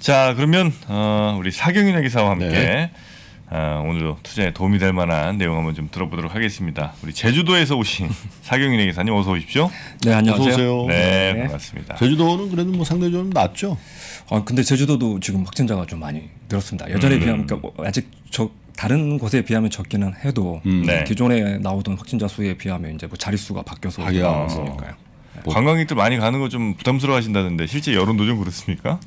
자 그러면 어, 우리 사경윤 기사와 함께 네. 어, 오늘도 투자에 도움이 될 만한 내용 한번 좀 들어보도록 하겠습니다. 우리 제주도에서 오신 사경윤 기사님 어서 오십시오. 네 안녕하세요. 어서 오세요. 네, 네, 반갑습니다. 제주도는 그래도 뭐 상당히 좀 낫죠. 아 근데 제주도도 지금 확진자가 좀 많이 늘었습니다. 예전에 음. 비하면 그러니까 뭐 아직 저 다른 곳에 비하면 적기는 해도 음. 네. 기존에 나오던 확진자 수에 비하면 이제 뭐 자릿수가 바뀌어서 나왔으니까요. 네. 관광객들 많이 가는 거 좀 부담스러워하신다는데 실제 여론도 좀 그렇습니까?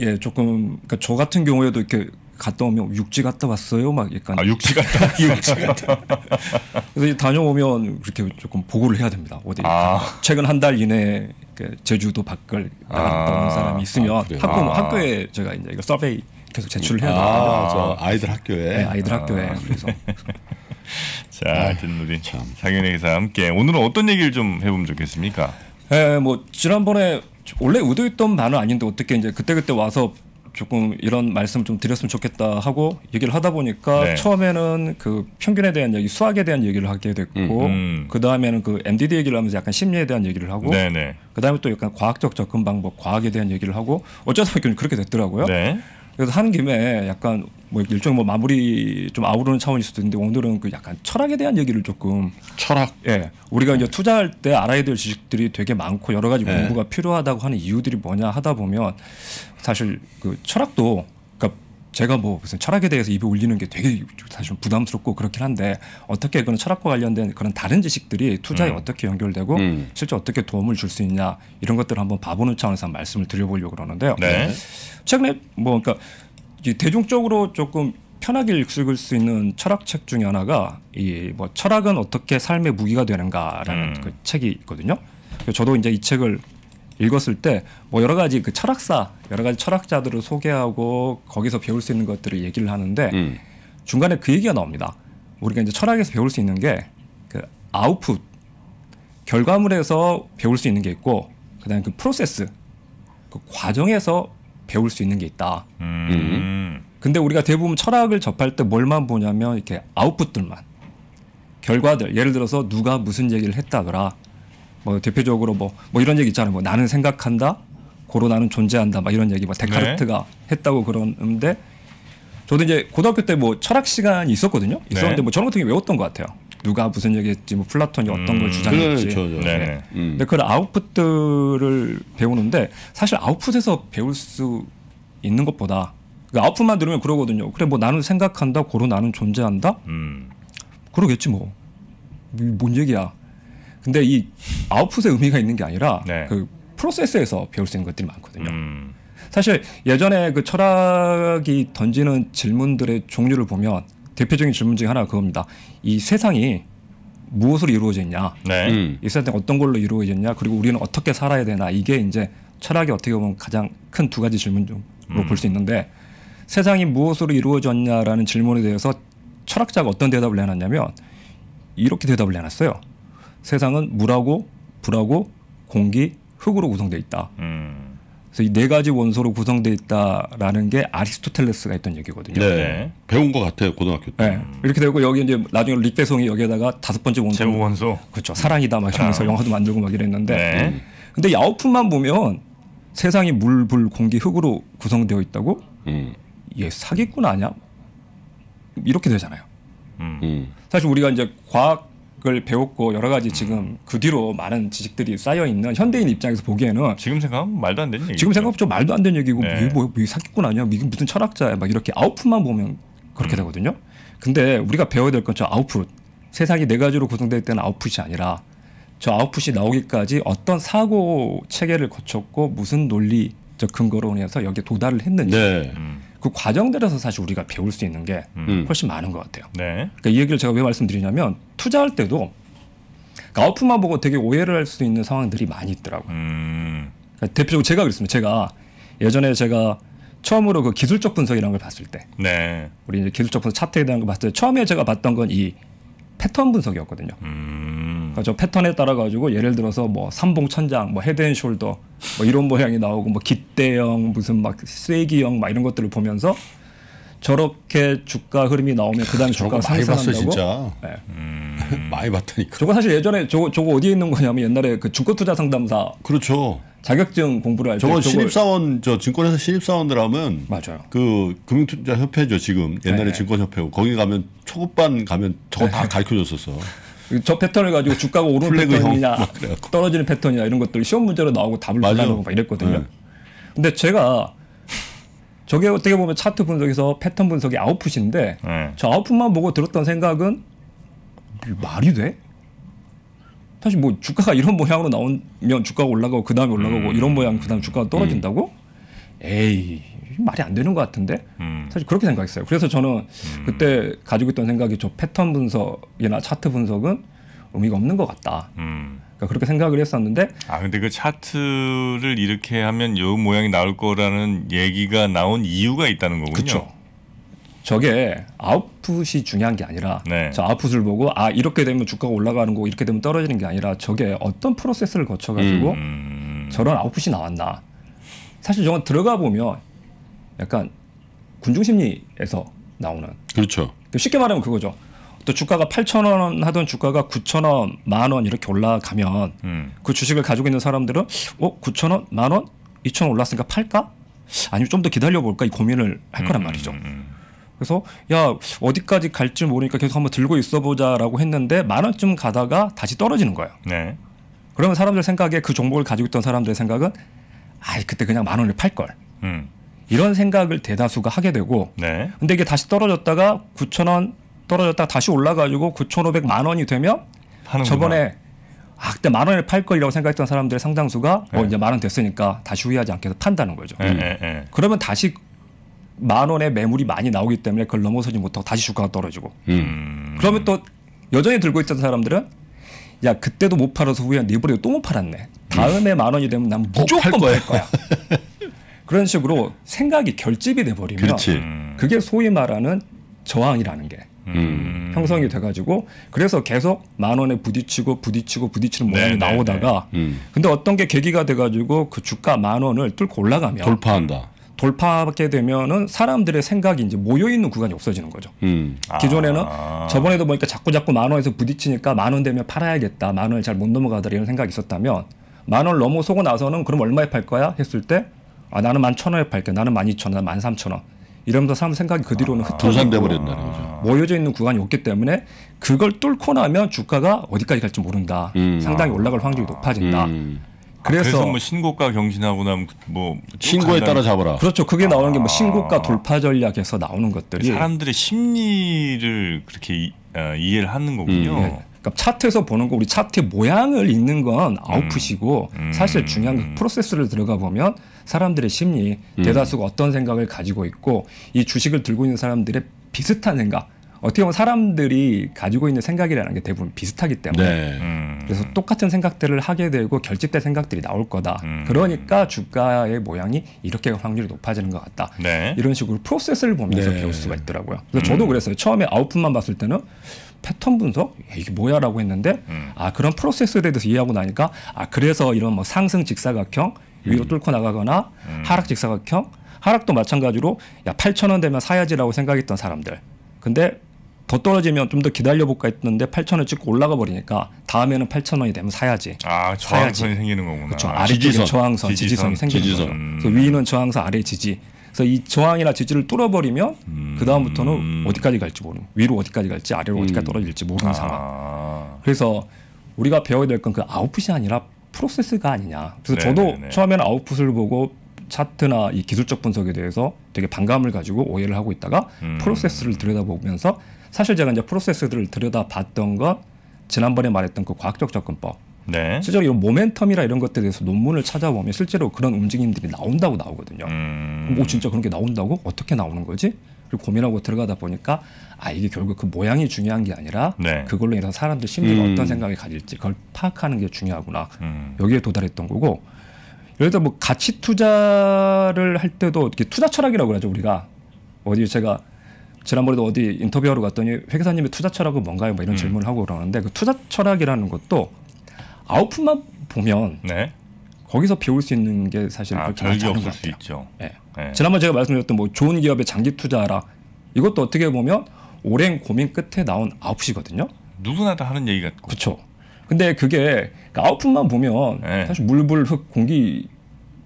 예, 조금 그러니까 저 같은 경우에도 이렇게 갔다 오면 육지 갔다 왔어요, 막 약간. 아 육지 갔다 육지 갔다. 그래서 다녀오면 그렇게 조금 보고를 해야 됩니다. 어디 아. 최근 한 달 이내 제주도 밖을 나갔다 온 아. 사람이 있으면 아, 학교 아. 학교에 제가 이제 이거 서베이 계속 제출을 해야 돼요. 아, 아이들 학교에. 네, 아이들 학교에. 그래서. 자, 하여튼 우리 상현의 기사 함께 오늘은 어떤 얘기를 좀 해보면 좋겠습니까? 예, 뭐 지난번에 원래 의도했던 바는 아닌데 어떻게 이제 그때 그때 와서 조금 이런 말씀 좀 드렸으면 좋겠다 하고 얘기를 하다 보니까 네. 처음에는 그 평균에 대한 얘기, 수학에 대한 얘기를 하게 됐고 음, 음. 그 다음에는 그 MDD 얘기를 하면서 약간 심리에 대한 얘기를 하고 네, 네. 그 다음에 또 약간 과학적 접근 방법, 과학에 대한 얘기를 하고 어쩌다 보니까 그렇게 됐더라고요. 네. 그래서 하는 김에 약간 뭐 일종의 뭐 마무리 좀 아우르는 차원일 수도 있는데 오늘은 그 약간 철학에 대한 얘기를 조금 철학 예 우리가 이제 투자할 때 알아야 될 지식들이 되게 많고 여러 가지 네. 공부가 필요하다고 하는 이유들이 뭐냐 하다 보면 사실 그 철학도 제가 뭐 무슨 철학에 대해서 입에 올리는 게 되게 사실 부담스럽고 그렇긴 한데 어떻게 그런 철학과 관련된 그런 다른 지식들이 투자에 음. 어떻게 연결되고 음. 실제 어떻게 도움을 줄 수 있냐 이런 것들을 한번 봐보는 차원에서 말씀을 드려보려고 그러는데요. 네. 최근에 뭐 그러니까 대중적으로 조금 편하게 읽을 수 있는 철학책 중에 하나가 이 뭐 철학은 어떻게 삶의 무기가 되는가라는 음. 그 책이 있거든요. 저도 이제 이 책을 읽었을 때 뭐 여러 가지 그 철학사 여러 가지 철학자들을 소개하고 거기서 배울 수 있는 것들을 얘기를 하는데 음. 중간에 그 얘기가 나옵니다. 우리가 이제 철학에서 배울 수 있는 게 그 아웃풋 결과물에서 배울 수 있는 게 있고 그다음에 그 프로세스 그 과정에서 배울 수 있는 게 있다. 음. 근데 우리가 대부분 철학을 접할 때 뭘만 보냐면 이렇게 아웃풋들만 결과들 예를 들어서 누가 무슨 얘기를 했다거라 뭐 대표적으로 뭐, 뭐 이런 얘기 있잖아요. 뭐 나는 생각한다. 고로 나는 존재한다. 막 이런 얘기 뭐 데카르트가 네. 했다고 그러는데 저도 이제 고등학교 때 뭐 철학 시간이 있었거든요. 있었는데 네. 뭐 저런 같은 게 외웠던 것 같아요. 누가 무슨 얘기했지, 뭐 플라톤이 어떤 음, 걸 주장했지. 그렇죠, 그렇죠. 네. 네. 음. 근데 그런 아웃풋들을 배우는데 사실 아웃풋에서 배울 수 있는 것보다 그 아웃풋만 들으면 그러거든요. 그래 뭐 나는 생각한다, 고로 나는 존재한다. 음. 그러겠지 뭐. 뭔 얘기야. 근데 이 아웃풋의 의미가 있는 게 아니라 네. 그 프로세스에서 배울 수 있는 것들이 많거든요. 음. 사실 예전에 그 철학이 던지는 질문들의 종류를 보면 대표적인 질문 중에 하나가 그겁니다. 이 세상이 무엇으로 이루어져 있냐? 네. 음. 이 세상이 어떤 걸로 이루어졌냐? 그리고 우리는 어떻게 살아야 되나? 이게 이제 철학이 어떻게 보면 가장 큰 두 가지 질문 중으로 음. 볼수 있는데 세상이 무엇으로 이루어졌냐라는 질문에 대해서 철학자가 어떤 대답을 내놨냐면 이렇게 대답을 내놨어요. 세상은 물하고 불하고 공기, 흙으로 구성되어 있다. 음. 그래서 이 네 가지 원소로 구성되어 있다라는 게 아리스토텔레스가 했던 얘기거든요. 네. 네. 배운 것 같아요 고등학교 때. 네. 이렇게 되고 여기 이제 나중에 릭배송이 여기에다가 다섯 번째 원소. 제목 원소. 그렇죠. 사랑이다 막 이러면서 아. 영화도 만들고 막 이랬는데. 네. 음. 근데 야우푼만 보면 세상이 물, 불, 공기, 흙으로 구성되어 있다고? 음. 얘 사기꾼 아니야? 이렇게 되잖아요. 음. 사실 우리가 이제 과학 을 배웠고 여러 가지 지금 그 뒤로 많은 지식들이 쌓여 있는 현대인 입장에서 보기에는 지금 생각하면 말도 안 되는 얘기. 지금 생각하면 좀 말도 안 되는 얘기고 네. 이게 뭐 이게 사기꾼 아니야? 이게 무슨 철학자야? 막 이렇게 아웃풋만 보면 그렇게 음. 되거든요. 근데 우리가 배워야 될 건 저 아웃풋. 세상이 네 가지로 구성될 때는 아웃풋이 아니라 저 아웃풋이 나오기까지 어떤 사고 체계를 거쳤고 무슨 논리적 근거로 인해서 여기에 도달을 했는지. 네. 음. 그 과정들에서 사실 우리가 배울 수 있는 게 음. 훨씬 많은 것 같아요. 네. 그러니까 이 얘기를 제가 왜 말씀드리냐면 투자할 때도 그러니까 아웃풋만 보고 되게 오해를 할 수 있는 상황들이 많이 있더라고요. 음. 그러니까 대표적으로 제가 그랬습니다. 제가 예전에 제가 처음으로 그 기술적 분석이라는 걸 봤을 때, 네. 우리 이제 기술적 분석 차트에 대한 걸 봤을 때 처음에 제가 봤던 건 이 패턴 분석이었거든요. 음. 그러니까 저 패턴에 따라 가지고 예를 들어서 뭐 삼봉 천장, 뭐 헤드앤숄더 뭐 이런 모양이 나오고 뭐 깃대형 무슨 막 쐐기형 막 이런 것들을 보면서 저렇게 주가 흐름이 나오면 그다음에 주가가 상승한다고. 많이 봤어 진짜. 네. 음, 많이 봤다니까. 저거 사실 예전에 저거 저거 어디에 있는 거냐면 옛날에 그 주거 투자 상담사. 그렇죠. 자격증 공부를 할 때 저걸- 신입사원 저 증권회사 신입사원들 하면 맞아요. 그 금융투자협회죠 지금 옛날에 네. 증권협회고 거기 가면 초급반 가면 저거 다 가르쳐 줬었어. 저 패턴을 가지고 주가가 오르는 패턴이냐. 떨어지는 패턴이냐 이런 것들 시험 문제로 나오고 답을. 주라고 막 이랬거든요. 네. 근데 제가 저게 어떻게 보면 차트 분석에서 패턴 분석이 아웃풋인데 네. 저 아웃풋만 보고 들었던 생각은 말이 돼? 사실 뭐 주가가 이런 모양으로 나오면 주가가 올라가고 그 다음에 올라가고 음. 이런 모양 그 다음에 주가가 떨어진다고? 에이 이게 말이 안 되는 것 같은데 음. 사실 그렇게 생각했어요. 그래서 저는 그때 가지고 있던 생각이 저 패턴 분석이나 차트 분석은 의미가 없는 것 같다. 음. 그러니까 그렇게 생각을 했었는데 아 근데 그 차트를 이렇게 하면 요 모양이 나올 거라는 얘기가 나온 이유가 있다는 거군요. 그렇죠. 저게 아웃풋이 중요한 게 아니라 네. 저 아웃풋을 보고 아 이렇게 되면 주가가 올라가는 거고 이렇게 되면 떨어지는 게 아니라 저게 어떤 프로세스를 거쳐가지고 음. 저런 아웃풋이 나왔나. 사실 저건 들어가 보면 약간 군중심리에서 나오는 그렇죠. 쉽게 말하면 그거죠. 또 주가가 8천 원 하던 주가가 9천 원, 만 원 이렇게 올라가면 음. 그 주식을 가지고 있는 사람들은 어 9천 원, 만 원, 2천 원 올랐으니까 팔까? 아니면 좀 더 기다려 볼까 이 고민을 할 거란 말이죠. 음, 음. 그래서 야 어디까지 갈지 모르니까 계속 한번 들고 있어보자라고 했는데 만 원쯤 가다가 다시 떨어지는 거예요. 네. 그러면 사람들 생각에 그 종목을 가지고 있던 사람들의 생각은 아이 그때 그냥 만 원에 팔 걸. 음. 이런 생각을 대다수가 하게 되고 네. 근데 이게 다시 떨어졌다가 9천 원 떨어졌다가 다시 올라가지고 9,500만 원이 되면 파는구나. 저번에 아 그때 만 원에 팔 걸이라고 생각했던 사람들의 상당수가 어 네. 이제 만 원 됐으니까 다시 후회하지 않게 해서 판다는 거죠. 예, 예, 예. 그러면 다시 만 원의 매물이 많이 나오기 때문에 그걸 넘어서지 못하고 다시 주가가 떨어지고 음. 그러면 또 여전히 들고 있던 사람들은 야 그때도 못 팔아서 후회한데 이번에 또못 팔았네. 다음에 만 원이 되면 난 무조건 팔팔 거야. 거야. 그런 식으로 생각이 결집이 돼 버리면 그렇지. 음. 그게 소위 말하는 저항이라는 게 음. 형성이 돼가지고 그래서 계속 만 원에 부딪히고 부딪히고 부딪히는 네, 모양이 네, 나오다가 음. 근데 어떤 게 계기가 돼가지고 그 주가 만 원을 뚫고 올라가면 돌파한다. 돌파하게 되면은 사람들의 생각이 이제 모여 있는 구간이 없어지는 거죠. 음. 기존에는 아. 저번에도 보니까 자꾸 자꾸 만 원에서 부딪히니까 만 원 되면 팔아야겠다. 만 원을 잘 못 넘어가더라 이런 생각이 있었다면 만 원 넘어서고 나서는 그럼 얼마에 팔 거야 했을 때 아, 나는 만 천 원에 팔게. 나는 만 이천 원, 만 삼천 원. 이러면서 사람 생각이 그 뒤로는 흩어지고 분산돼 버린다는 거죠. 모여져 있는 구간이 없기 때문에 그걸 뚫고 나면 주가가 어디까지 갈지 모른다. 음. 상당히 올라갈 확률이 높아진다. 음. 아, 그래서, 그래서, 뭐 신고가 경신하고 나면 뭐 신고에 따라 잡아라. 그렇죠. 그게 나오는 게뭐 아. 신고가 돌파 전략에서 나오는 것들이 사람들의 심리를 그렇게 이, 어, 이해를 하는 거군요. 음. 네. 그러니까 차트에서 보는 거 우리 차트의 모양을 읽는 건 아웃풋이고 음. 사실 중요한 건 프로세스를 들어가 보면 사람들의 심리 음. 대다수가 어떤 생각을 가지고 있고 이 주식을 들고 있는 사람들의 비슷한 생각 어떻게 보면 사람들이 가지고 있는 생각이라는 게 대부분 비슷하기 때문에 네. 음. 그래서 똑같은 생각들을 하게 되고 결집된 생각들이 나올 거다. 음. 그러니까 주가의 모양이 이렇게 확률이 높아지는 것 같다. 네. 이런 식으로 프로세스를 보면서 네. 배울 수가 있더라고요. 그래서 저도 그랬어요. 처음에 아웃풋만 봤을 때는 패턴 분석 야, 이게 뭐야라고 했는데 음. 아 그런 프로세스에 대해서 이해하고 나니까 아 그래서 이런 뭐 상승 직사각형 위로 뚫고 나가거나 하락 직사각형 하락도 마찬가지로 야 8천 원 되면 사야지라고 생각했던 사람들 근데 더 떨어지면 좀 더 기다려 볼까 했는데 8천 원 찍고 올라가 버리니까 다음에는 8천 원이 되면 사야지. 아 저항선이 생기는 거구나. 그렇죠. 아, 아래쪽에 지지선. 저항선, 지지선. 지지선이 생기는 지지선. 거죠. 음. 그래서 위는 저항선, 아래 지지. 그래서 이 저항이나 지지를 뚫어버리면 음. 그 다음부터는 어디까지 갈지 모르는 위로 어디까지 갈지 아래로 어디까지 떨어질지 모르는 상황. 아. 그래서 우리가 배워야 될 건 그 아웃풋이 아니라 프로세스가 아니냐. 그래서 저도 네네네. 처음에는 아웃풋을 보고 차트나 이 기술적 분석에 대해서 되게 반감을 가지고 오해를 하고 있다가 음. 프로세스를 들여다보면서 사실 제가 이제 프로세스들을 들여다봤던 건 지난번에 말했던 그 과학적 접근법. 네. 실제로 이런 모멘텀이라 이런 것들에 대해서 논문을 찾아보면 실제로 그런 움직임들이 나온다고 나오거든요. 음. 뭐 진짜 그런 게 나온다고? 어떻게 나오는 거지? 그리고 고민하고 들어가다 보니까 아 이게 결국 그 모양이 중요한 게 아니라 네. 그걸로 인해서 사람들 심리가 음. 어떤 생각을 가질지 그걸 파악하는 게 중요하구나. 음. 여기에 도달했던 거고 예를 들어 뭐 가치 투자를 할 때도 이렇게 투자 철학이라고 그러죠 우리가 어디 제가 지난번에도 어디 인터뷰하러 갔더니 회계사님의 투자 철학은 뭔가요? 뭐 이런 음. 질문을 하고 그러는데 그 투자 철학이라는 것도 아웃풋만 보면 네. 거기서 배울 수 있는 게 사실 아, 그렇게 별게 없을 것 수. 있죠. 예. 네. 지난번 제가 말씀드렸던 뭐 좋은 기업의 장기 투자하라 이것도 어떻게 보면 오랜 고민 끝에 나온 아웃풋이거든요. 누구나 다 하는 얘기 같고. 그렇죠. 근데 그게 그 아웃풋만 보면 네. 사실 물불 흙 공기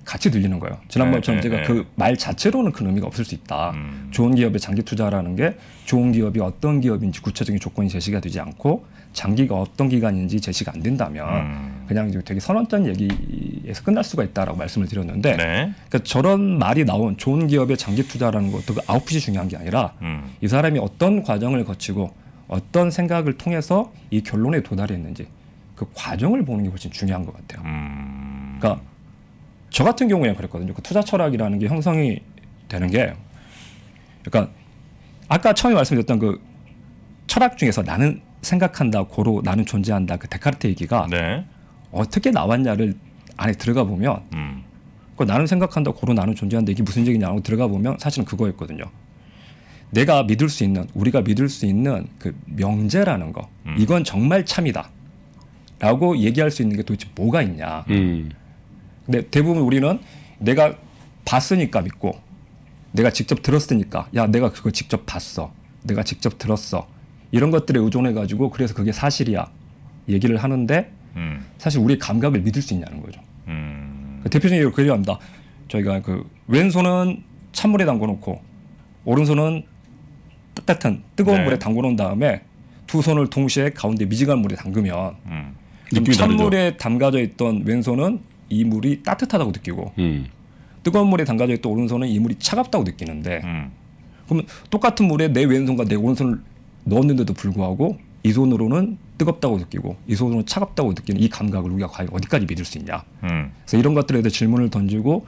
같이 들리는 거예요. 지난번처럼 네, 제가 네, 그말 자체로는 큰 의미가 없을 수 있다. 음. 좋은 기업의 장기 투자라는 게 좋은 기업이 어떤 기업인지 구체적인 조건이 제시가 되지 않고 장기가 어떤 기간인지 제시가 안 된다면 음. 그냥 이제 되게 선언적 얘기에서 끝날 수가 있다라고 말씀을 드렸는데 네. 그러니까 저런 말이 나온 좋은 기업의 장기 투자라는 것도 그 아웃풋이 중요한 게 아니라 음. 이 사람이 어떤 과정을 거치고 어떤 생각을 통해서 이 결론에 도달했는지 그 과정을 보는 게 훨씬 중요한 것 같아요. 음. 그러니까 저 같은 경우에 그랬거든요. 그 투자 철학이라는 게 형성이 되는 게, 그러니까 아까 처음에 말씀드렸던 그 철학 중에서 나는 생각한다, 고로 나는 존재한다 그 데카르트 얘기가 네. 어떻게 나왔냐를 안에 들어가 보면 음. 그 나는 생각한다, 고로 나는 존재한다 이게 무슨 얘기냐고 들어가 보면 사실은 그거였거든요. 내가 믿을 수 있는 우리가 믿을 수 있는 그 명제라는 거 음. 이건 정말 참이다. 라고 얘기할 수 있는 게 도대체 뭐가 있냐. 음. 근데 대부분 우리는 내가 봤으니까 믿고 내가 직접 들었으니까 야 내가 그거 직접 봤어 내가 직접 들었어 이런 것들에 의존해 가지고 그래서 그게 사실이야 얘기를 하는데 음. 사실 우리의 감각을 믿을 수 있냐는 거죠 음. 그 대표적인 예로 그 얘기합니다 저희가 그 왼손은 찬물에 담궈 놓고 오른손은 따뜻한 뜨거운 네. 물에 담궈 놓은 다음에 두 손을 동시에 가운데 미지근한 물에 담그면 음. 느낌이 다르죠. 찬물에 담가져 있던 왼손은 이 물이 따뜻하다고 느끼고 음. 뜨거운 물에 담가져 있던 오른손은 이 물이 차갑다고 느끼는데 음. 그러면 똑같은 물에 내 왼손과 내 오른손을 넣었는데도 불구하고 이 손으로는 뜨겁다고 느끼고 이 손으로는 차갑다고 느끼는 이 감각을 우리가 과연 어디까지 믿을 수 있냐 음. 그래서 이런 것들에 대해 질문을 던지고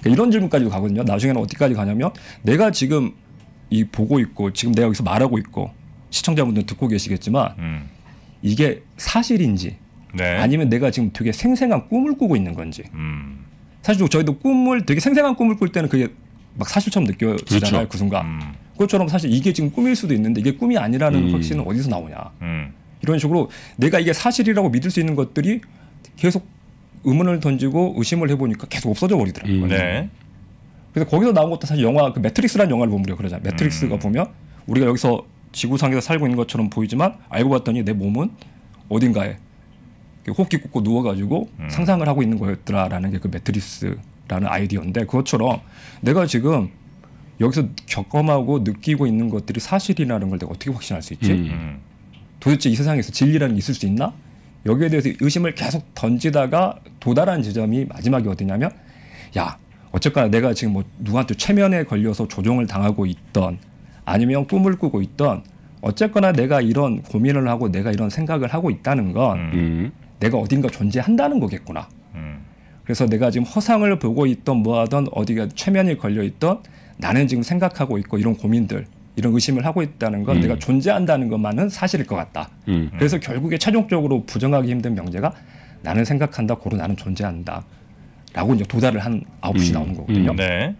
그러니까 이런 질문까지도 가거든요 나중에는 어디까지 가냐면 내가 지금 이 보고 있고 지금 내가 여기서 말하고 있고 시청자분들 듣고 계시겠지만 음. 이게 사실인지 네. 아니면 내가 지금 되게 생생한 꿈을 꾸고 있는 건지 음. 사실 저희도 꿈을 되게 생생한 꿈을 꿀 때는 그게 막 사실처럼 느껴지잖아요 그렇죠. 그 순간 음. 그것처럼 사실 이게 지금 꿈일 수도 있는데 이게 꿈이 아니라는 음. 확신은 어디서 나오냐 음. 이런 식으로 내가 이게 사실이라고 믿을 수 있는 것들이 계속 의문을 던지고 의심을 해보니까 계속 없어져 버리더라고요 음. 네. 그래서 거기서 나온 것도 사실 영화 그 매트릭스라는 영화를 보면 그러잖아요 매트릭스가 음. 보면 우리가 여기서 지구상에서 살고 있는 것처럼 보이지만 알고 봤더니 내 몸은 어딘가에 호흡기 꽂고 누워가지고 음. 상상을 하고 있는 거였더라라는 게 그 매트릭스라는 아이디어인데 그것처럼 내가 지금 여기서 경험하고 느끼고 있는 것들이 사실이라는 걸 내가 어떻게 확신할 수 있지? 음. 음. 도대체 이 세상에서 진리라는 게 있을 수 있나? 여기에 대해서 의심을 계속 던지다가 도달한 지점이 마지막이 어디냐면 야 어쨌거나 내가 지금 뭐 누구한테 최면에 걸려서 조종을 당하고 있던 아니면 꿈을 꾸고 있던 어쨌거나 내가 이런 고민을 하고 내가 이런 생각을 하고 있다는 건 음. 음. 내가 어딘가 존재한다는 거겠구나. 음. 그래서 내가 지금 허상을 보고 있던 뭐하던 어디가 최면이 걸려 있던 나는 지금 생각하고 있고 이런 고민들 이런 의심을 하고 있다는 건 음. 내가 존재한다는 것만은 사실일 것 같다. 음. 그래서 결국에 최종적으로 부정하기 힘든 명제가 나는 생각한다, 고로 나는 존재한다. 라고 이제 도달을 한 아웃풋이 음. 나오는 거거든요. 음. 네.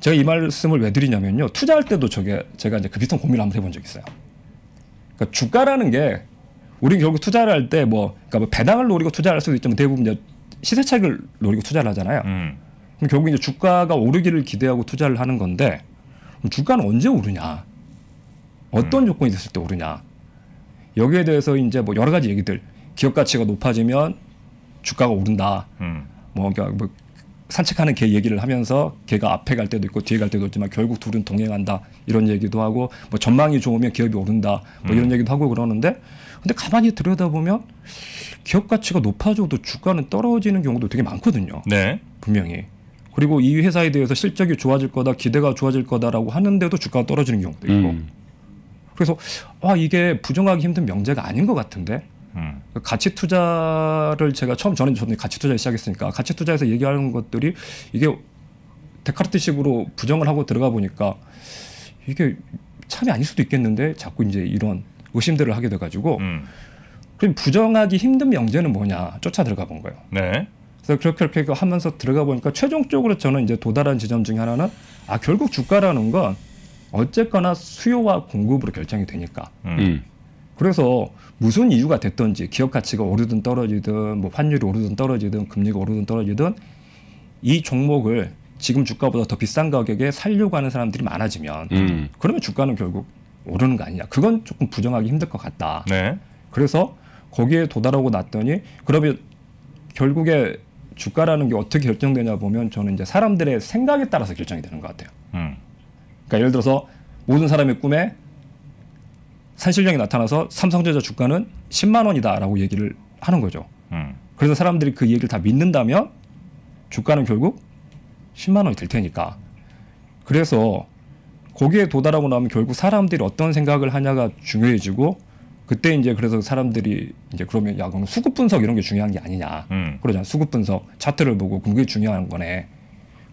제가 이 말씀을 왜 드리냐면요. 투자할 때도 저게 제가 이제 그 비슷한 고민을 한번 해본 적이 있어요. 그러니까 주가라는 게 우리 결국 투자를 할 때 뭐 그러니까 뭐 배당을 노리고 투자할 수도 있지만 대부분 이제 시세 차익을 노리고 투자를 하잖아요. 음. 그럼 결국 이제 주가가 오르기를 기대하고 투자를 하는 건데 그럼 주가는 언제 오르냐? 어떤 조건이 됐을 때 오르냐? 여기에 대해서 이제 뭐 여러 가지 얘기들 기업 가치가 높아지면 주가가 오른다. 음. 뭐, 그러니까 뭐 산책하는 개 얘기를 하면서 개가 앞에 갈 때도 있고 뒤에 갈 때도 있지만 결국 둘은 동행한다 이런 얘기도 하고 뭐 전망이 좋으면 기업이 오른다 뭐 이런 얘기도 하고 그러는데 근데 가만히 들여다보면 기업 가치가 높아져도 주가는 떨어지는 경우도 되게 많거든요 네. 분명히 그리고 이 회사에 대해서 실적이 좋아질 거다 기대가 좋아질 거다라고 하는데도 주가가 떨어지는 경우도 있고 음. 그래서 아 이게 부정하기 힘든 명제가 아닌 것 같은데 음. 가치 투자를 제가 처음 저는 저는 가치 투자 시작했으니까 가치 투자에서 얘기하는 것들이 이게 데카르트식으로 부정을 하고 들어가 보니까 이게 참이 아닐 수도 있겠는데 자꾸 이제 이런 의심들을 하게 돼가지고 음. 그럼 부정하기 힘든 명제는 뭐냐 쫓아 들어가 본 거예요. 네. 그래서 그렇게 그렇게 하면서 들어가 보니까 최종적으로 저는 이제 도달한 지점 중에 하나는 아 결국 주가라는 건 어쨌거나 수요와 공급으로 결정이 되니까 음. 음. 그래서 무슨 이유가 됐든지 기업 가치가 오르든 떨어지든 뭐 환율이 오르든 떨어지든 금리가 오르든 떨어지든 이 종목을 지금 주가보다 더 비싼 가격에 살려고 하는 사람들이 많아지면 음. 그러면 주가는 결국 오르는 거 아니냐. 그건 조금 부정하기 힘들 것 같다. 네. 그래서 거기에 도달하고 났더니 그러면 결국에 주가라는 게 어떻게 결정되냐 보면 저는 이제 사람들의 생각에 따라서 결정이 되는 것 같아요. 음. 그러니까 예를 들어서 모든 사람의 꿈에 산실령이 나타나서 삼성전자 주가는 10만 원이다라고 얘기를 하는 거죠. 음. 그래서 사람들이 그 얘기를 다 믿는다면 주가는 결국 10만 원이 될 테니까. 그래서 거기에 도달하고 나면 결국 사람들이 어떤 생각을 하냐가 중요해지고 그때 이제 그래서 사람들이 이제 그러면 야 그럼 수급 분석 이런 게 중요한 게 아니냐 음. 그러잖아 수급 분석 차트를 보고 그게 중요한 거네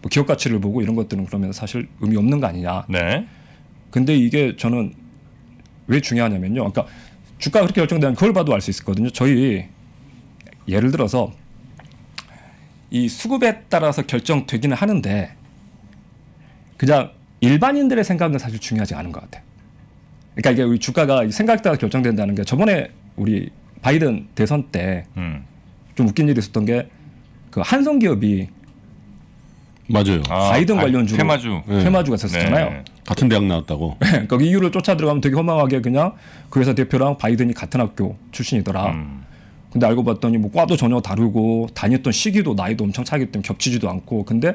뭐 기업 가치를 보고 이런 것들은 그러면 사실 의미 없는 거 아니냐 네. 근데 이게 저는 왜 중요하냐면요. 그러니까 주가가 그렇게 결정되면 그걸 봐도 알 수 있거든요. 저희 예를 들어서 이 수급에 따라서 결정되기는 하는데 그냥 일반인들의 생각은 사실 중요하지 않은 것 같아요. 그러니까 이게 우리 주가가 생각에 따라 결정된다는 게 저번에 우리 바이든 대선 때좀 음. 웃긴 일이 있었던 게 그 한성 기업이 맞아요. 아, 바이든 바- 관련주로 테마주. 네. 테마주가 됐었잖아요. 네. 같은 대학 나왔다고. 그러니까 그 이유를 쫓아 들어가면 되게 허망하게 그냥 그 회사 대표랑 바이든이 같은 학교 출신이더라. 음. 근데 알고 봤더니 뭐 과도 전혀 다르고 다녔던 시기도 나이도 엄청 차기 때문에 겹치지도 않고 근데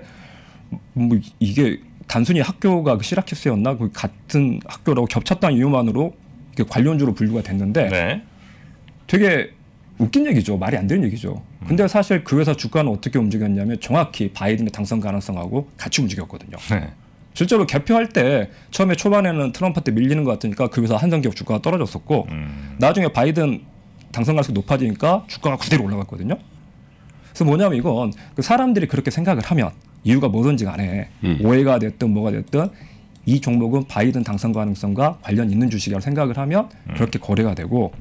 뭐 이게 단순히 학교가 그 시라키스였나 그 같은 학교라고 겹쳤다는 이유만으로 관련주로 분류가 됐는데 네. 되게 웃긴 얘기죠. 말이 안 되는 얘기죠. 근데 사실 그 회사 주가는 어떻게 움직였냐면 정확히 바이든의 당선 가능성하고 같이 움직였거든요. 네. 실제로 개표할 때 처음에 초반에는 트럼프한테 밀리는 것 같으니까 그 회사 한성기업 주가가 떨어졌었고 음. 나중에 바이든 당선 가능성이 높아지니까 주가가 그대로 올라갔거든요. 그래서 뭐냐면 이건 그 사람들이 그렇게 생각을 하면 이유가 뭐든지 간에 음. 오해가 됐든 뭐가 됐든 이 종목은 바이든 당선 가능성과 관련 있는 주식이라고 생각을 하면 그렇게 거래가 되고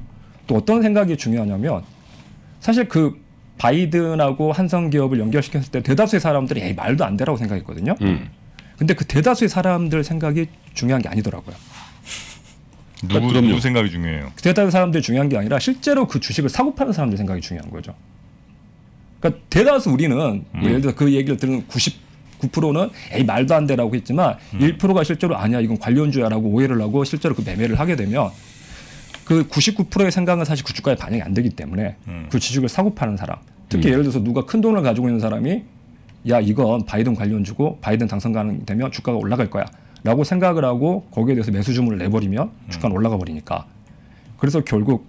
또 어떤 생각이 중요하냐면 사실 그 바이든하고 한성 기업을 연결시켰을 때 대다수의 사람들이 에이 말도 안 되라고 생각했거든요. 음. 근데 그 대다수의 사람들 생각이 중요한 게 아니더라고요. 누구. 누구 생각이 중요해요. 그 대다수 사람들이 중요한 게 아니라 실제로 그 주식을 사고 파는 사람들 생각이 중요한 거죠. 그러니까 대다수 우리는 뭐 예를 들어 그 얘기를 들은 99%는 에이 말도 안 되라고 했지만 1%가 실제로 아니야 이건 관련주야라고 오해를 하고 실제로 그 매매를 하게 되면 그 99%의 생각은 사실 그 주가에 반영이 안 되기 때문에 음. 그 주식을 사고 파는 사람 특히 예를 들어서 누가 큰 돈을 가지고 있는 사람이 야 이건 바이든 관련주고 바이든 당선 가능되면 주가가 올라갈 거야 라고 생각을 하고 거기에 대해서 매수 주문을 내버리면 주가는 올라가 버리니까. 그래서 결국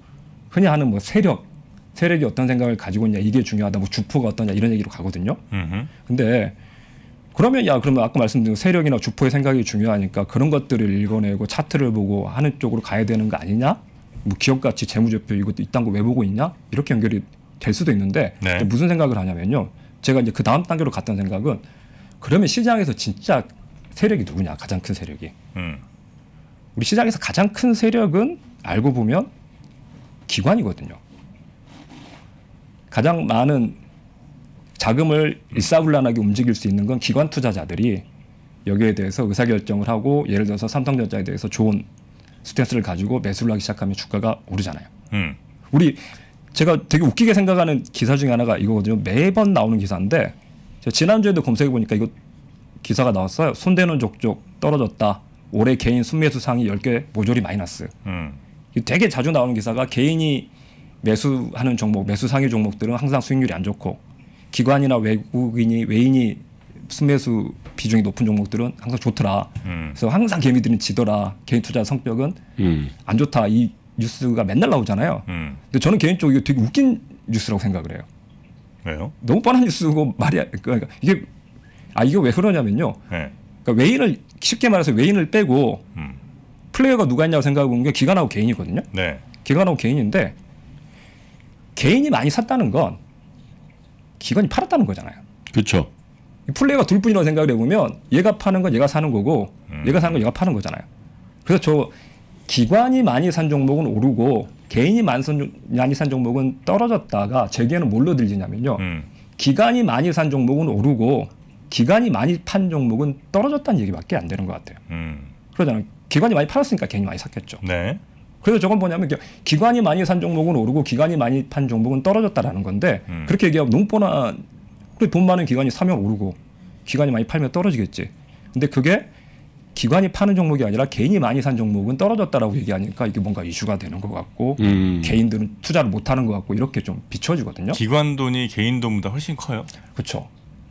흔히 하는 뭐 세력 세력이 어떤 생각을 가지고 있냐 이게 중요하다 뭐 주포가 어떠냐 이런 얘기로 가거든요 음흠. 근데 그러면 야 그러면 아까 말씀드린 세력이나 주포의 생각이 중요하니까 그런 것들을 읽어내고 차트를 보고 하는 쪽으로 가야 되는 거 아니냐 뭐 기업 가치 재무제표 이것도 이딴 거 왜 보고 있냐 이렇게 연결이 될 수도 있는데 네. 무슨 생각을 하냐면요 제가 이제 그 다음 단계로 갔던 생각은 그러면 시장에서 진짜 세력이 누구냐 가장 큰 세력이 음. 우리 시장에서 가장 큰 세력은 알고 보면 기관이거든요. 가장 많은 자금을 일사불란하게 움직일 수 있는 건 기관 투자자들이 여기에 대해서 의사결정을 하고 예를 들어서 삼성전자에 대해서 좋은 스탠스를 가지고 매수를 하기 시작하면 주가가 오르잖아요. 음. 우리 제가 되게 웃기게 생각하는 기사 중에 하나가 이거거든요. 매번 나오는 기사인데 제가 지난주에도 검색해 보니까 이거 기사가 나왔어요. 손대는 족족 떨어졌다. 올해 개인 순매수 상위 10개 모조리 마이너스. 음. 되게 자주 나오는 기사가 개인이 매수하는 종목, 매수 상위 종목들은 항상 수익률이 안 좋고 기관이나 외국인이 외인이 순매수 비중이 높은 종목들은 항상 좋더라. 음. 그래서 항상 개미들은 지더라. 개인 투자 성격은 음. 안 좋다. 이 뉴스가 맨날 나오잖아요. 음. 근데 저는 개인적으로 이거 되게 웃긴 뉴스라고 생각을 해요. 왜요? 너무 뻔한 뉴스고 말이 안- 그러니까 이게 아 이게 왜 그러냐면요. 네. 그러니까 외인을 쉽게 말해서 외인을 빼고 음. 플레이어가 누가 있냐고 생각해 보는 게 기관하고 개인이거든요. 네. 기관하고 개인인데 개인이 많이 샀다는 건 기관이 팔았다는 거잖아요. 그렇죠. 이 플레이어가 둘 뿐이라고 생각을 해보면 얘가 파는 건 얘가 사는 거고 음. 얘가 사는 건 얘가 파는 거잖아요. 그래서 저 기관이 많이 산 종목은 오르고 개인이 많이 산, 종목은 떨어졌다가 제게는 뭘로 들리냐면요. 음. 기관이 많이 산 종목은 오르고 기관이 많이 판 종목은 떨어졌다는 얘기밖에 안 되는 것 같아요. 음. 그러잖아요. 기관이 많이 팔았으니까 개인이 많이 샀겠죠. 네. 그래서 저건 뭐냐면 기관이 많이 산 종목은 오르고 기관이 많이 판 종목은 떨어졌다라는 건데 음. 그렇게 얘기하면 너무 뻔한 그래 돈 많은 기관이 사면 오르고 기관이 많이 팔면 떨어지겠지. 근데 그게 기관이 파는 종목이 아니라 개인이 많이 산 종목은 떨어졌다라고 얘기하니까 이게 뭔가 이슈가 되는 것 같고 음. 개인들은 투자를 못 하는 것 같고 이렇게 좀 비춰지거든요. 기관 돈이 개인 돈보다 훨씬 커요. 그렇죠.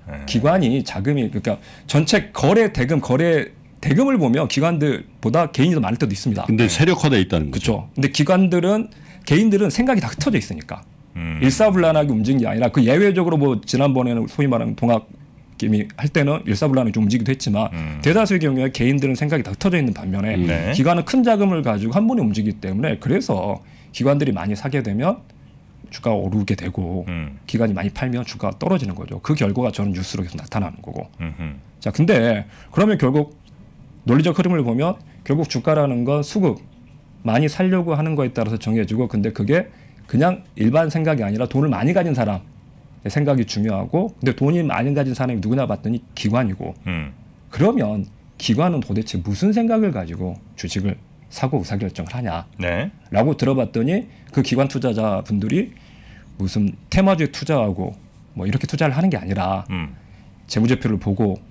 네. 기관이 자금이 그러니까 전체 거래 대금 거래 대금을 보면 기관들보다 개인이 더 많을 때도 있습니다. 근데 세력화돼 있다는 거죠. 그렇죠. 근데 기관들은 개인들은 생각이 다 흩어져 있으니까 음. 일사불란하게 움직인 게 아니라 그 예외적으로 뭐 지난번에는 소위 말하는 동학 게임이 할 때는 일사불란하게 좀 움직이기도 했지만 음. 대다수의 경우에 개인들은 생각이 다 흩어져 있는 반면에 네. 기관은 큰 자금을 가지고 한 번에 움직이기 때문에 그래서 기관들이 많이 사게 되면 주가가 오르게 되고 음. 기관이 많이 팔면 주가가 떨어지는 거죠. 그 결과가 저는 뉴스로 계속 나타나는 거고. 음흠. 자, 근데 그러면 결국 논리적 흐름을 보면 결국 주가라는 건 수급 많이 살려고 하는 거에 따라서 정해지고 근데 그게 그냥 일반 생각이 아니라 돈을 많이 가진 사람의 생각이 중요하고 근데 돈이 많이 가진 사람이 누구나 봤더니 기관이고 음. 그러면 기관은 도대체 무슨 생각을 가지고 주식을 사고 의사결정을 하냐라고 네. 들어봤더니 그 기관 투자자분들이 무슨 테마주에 투자하고 뭐 이렇게 투자를 하는 게 아니라 음. 재무제표를 보고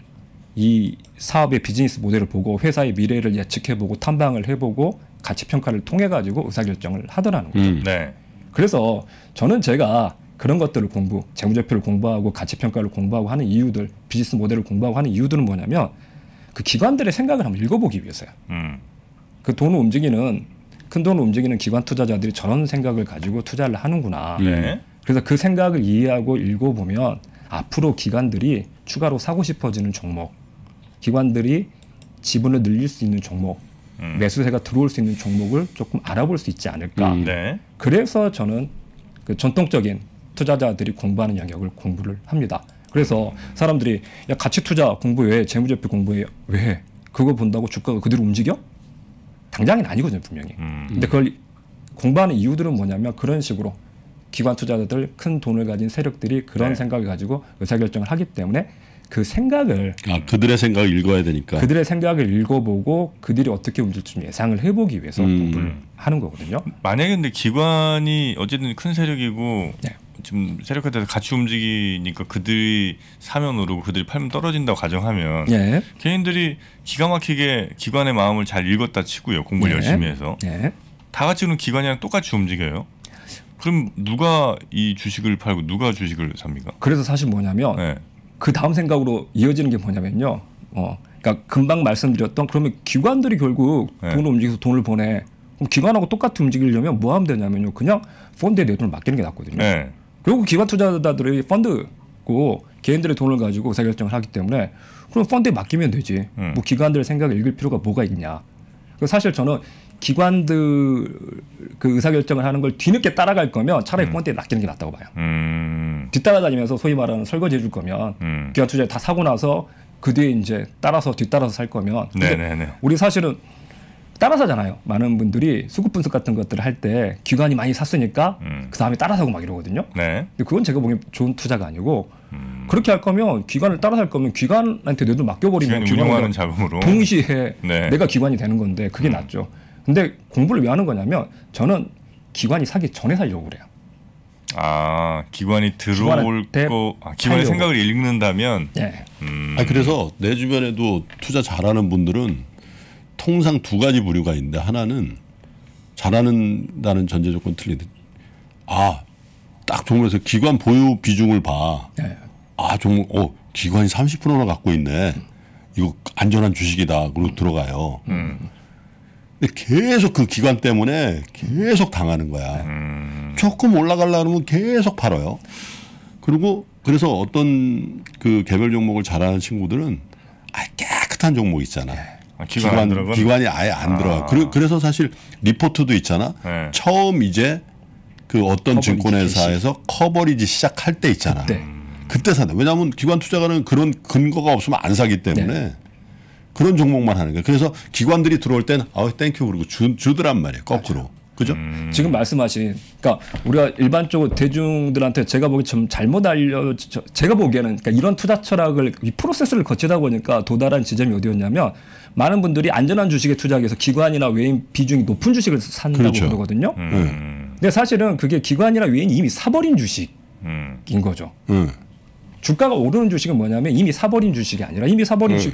이 사업의 비즈니스 모델을 보고 회사의 미래를 예측해보고 탐방을 해보고 가치 평가를 통해 가지고 의사결정을 하더라는 거죠. 음. 네. 그래서 저는 제가 그런 것들을 공부, 재무제표를 공부하고 가치 평가를 공부하고 하는 이유들, 비즈니스 모델을 공부하고 하는 이유들은 뭐냐면 그 기관들의 생각을 한번 읽어보기 위해서요. 음. 그 돈을 움직이는 큰 돈을 움직이는 기관 투자자들이 저런 생각을 가지고 투자를 하는구나. 네. 그래서 그 생각을 이해하고 읽어보면 앞으로 기관들이 추가로 사고 싶어지는 종목, 기관들이 지분을 늘릴 수 있는 종목, 음. 매수세가 들어올 수 있는 종목을 조금 알아볼 수 있지 않을까. 음. 네. 그래서 저는 그 전통적인 투자자들이 공부하는 영역을 공부를 합니다. 그래서 사람들이 야 가치 투자 공부해, 재무제표 공부해 왜? 해? 그거 본다고 주가가 그대로 움직여? 당장은 아니거든요 분명히. 음. 근데 그걸 공부하는 이유들은 뭐냐면 그런 식으로 기관 투자자들 큰 돈을 가진 세력들이 그런 네. 생각을 가지고 의사결정을 하기 때문에 그 생각을 아, 그들의 생각을 읽어야 되니까. 그들의 생각을 읽어보고 그들이 어떻게 움직일지 좀 예상을 해보기 위해서 음. 공부를 하는 거거든요. 만약에 근데 기관이 어쨌든 큰 세력이고 네. 지금 세력화돼서 같이 움직이니까 그들이 사면 오르고 그들이 팔면 떨어진다고 가정하면 예. 개인들이 기가 막히게 기관의 마음을 잘 읽었다 치고요 공부를 네. 열심히 해서 예. 다 같이 그럼 기관이랑 똑같이 움직여요. 그럼 누가 이 주식을 팔고 누가 주식을 삽니까? 그래서 사실 뭐냐면 네. 그 다음 생각으로 이어지는 게 뭐냐면요. 어, 그러니까 금방 말씀드렸던 그러면 기관들이 결국 네. 돈을 움직여서 돈을 보내. 그럼 기관하고 똑같이 움직이려면 뭐 하면 되냐면요. 그냥 펀드에 내 돈을 맡기는 게 낫거든요. 네. 결국 기관 투자자들이 펀드고 개인들의 돈을 가지고 의사결정을 하기 때문에 그럼 펀드에 맡기면 되지. 음. 뭐 기관들 생각을 읽을 필요가 뭐가 있냐. 그래서 사실 저는 기관들 그 의사결정을 하는 걸 뒤늦게 따라갈 거면 차라리 펀드에 맡기는 게 낫다고 봐요. 음. 뒤따라다니면서 소위 말하는 설거지 해줄 거면 음. 기관 투자 다 사고 나서 그 뒤에 이제 따라서 뒤따라서 살 거면 네네네. 우리 사실은 따라 사잖아요. 많은 분들이 수급 분석 같은 것들을 할 때 기관이 많이 샀으니까 음. 그 다음에 따라 사고 막 이러거든요. 네. 근데 그건 제가 보기엔 좋은 투자가 아니고 음. 그렇게 할 거면 기관을 따라 살 거면 기관한테 내돈 맡겨버리면 기관이 운영하는 자금으로. 동시에 네. 내가 기관이 되는 건데 그게 낫죠. 근데 공부를 왜 하는 거냐면 저는 기관이 사기 전에 살려고 그래요. 아 기관이 들어올 거 아, 기관의. 생각을 읽는다면 예. 음. 아 그래서 내 주변에도 투자 잘하는 분들은 통상 두 가지 부류가 있는데 하나는 잘하는다는 전제 조건 틀린데 아딱 종목에서 기관 보유 비중을 봐. 예. 아 종목 어 기관이 30%나 갖고 있네. 이거 안전한 주식이다. 그리고 들어가요. 근데 계속 그 기관 때문에 계속 당하는 거야. 음. 조금 올라가려 그러면 계속 팔아요. 그리고 그래서 어떤 그 개별 종목을 잘하는 친구들은 아 깨끗한 종목 있잖아. 아, 기관 안 들어간 기관이 아예 안 들어가. 그래, 그래서 사실 리포트도 있잖아. 네. 처음 이제 그 어떤 증권회사에서 coverage 시작할 때 있잖아. 그때. 그때 산다. 왜냐하면 기관 투자가는 그런 근거가 없으면 안 사기 때문에 네. 그런 종목만 하는 거야. 그래서 기관들이 들어올 땐 아우 thank you 그러고 주, 주더란 말이에요. 거꾸로. 그죠? 음. 지금 말씀하신 그러니까 우리가 일반적으로 대중들한테 제가 보기 좀 잘못 알려 저- 제가 보기에는 그러니까 이런 투자 철학을 이 프로세스를 거치다 보니까 도달한 지점이 어디였냐면 많은 분들이 안전한 주식에 투자하기 위해서 기관이나 외인 비중이 높은 주식을 산다고 그렇죠. 그러거든요. 음. 근데 사실은 그게 기관이나 외인이 이미 사버린 주식인 음. 거죠. 응. 주가가 오르는 주식은 뭐냐면 이미 사버린 주식이 아니라 이미 사버린 주식